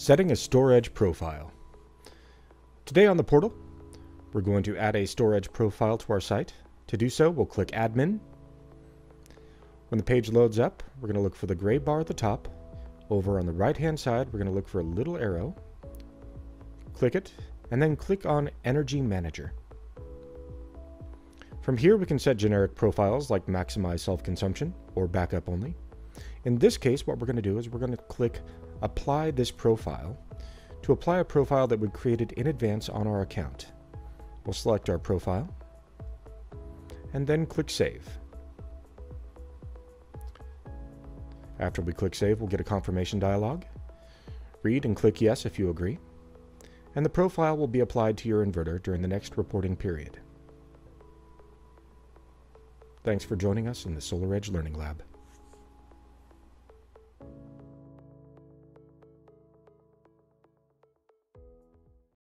Setting a storage profile. Today on the portal, we're going to add a storage profile to our site. To do so, we'll click Admin. When the page loads up, we're going to look for the gray bar at the top. Over on the right-hand side, we're going to look for a little arrow. Click it, and then click on Energy Manager. From here, we can set generic profiles like maximize self-consumption or backup only. In this case, what we're going to do is we're going to click apply this profile to apply a profile that we created in advance on our account. We'll select our profile and then click Save. After we click Save, we'll get a confirmation dialog. Read and click Yes if you agree. And the profile will be applied to your inverter during the next reporting period. Thanks for joining us in the SolarEdge Learning Lab.